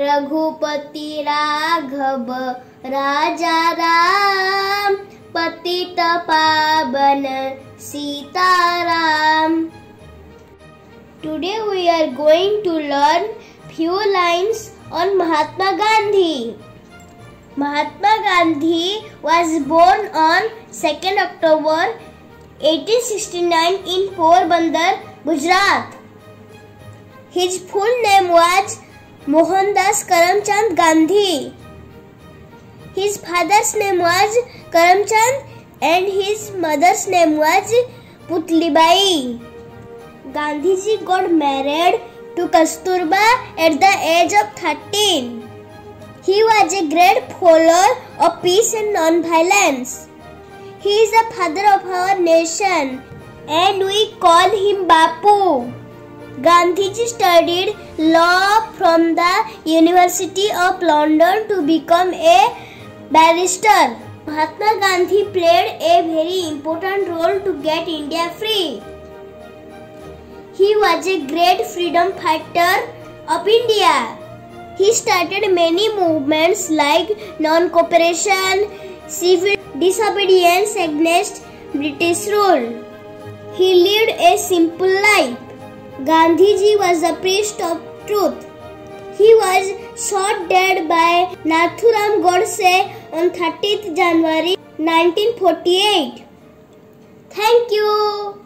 रघुपति राघव राजा राम पतित पावन Sitaram Today we are going to learn few lines on Mahatma Gandhi. Mahatma Gandhi was born on 2nd October 1869 in Porbandar, Gujarat. His full name was Mohandas Karamchand Gandhi. His father's name was Karamchand and his mother's name was Putlibai. Gandhiji got married to Kasturba at the age of 13. He was a great follower of peace and non-violence. He is the father of our nation and we call him Bapu. Gandhiji studied law from the University of London to become a barrister. Mahatma Gandhi played a very important role to get India free. He was a great freedom fighter of India. He started many movements like non-cooperation, civil disobedience against British rule. He lived a simple life. Gandhiji was a priest of truth. He was shot dead by Nathuram Godse on 30th January 1948. Thank you.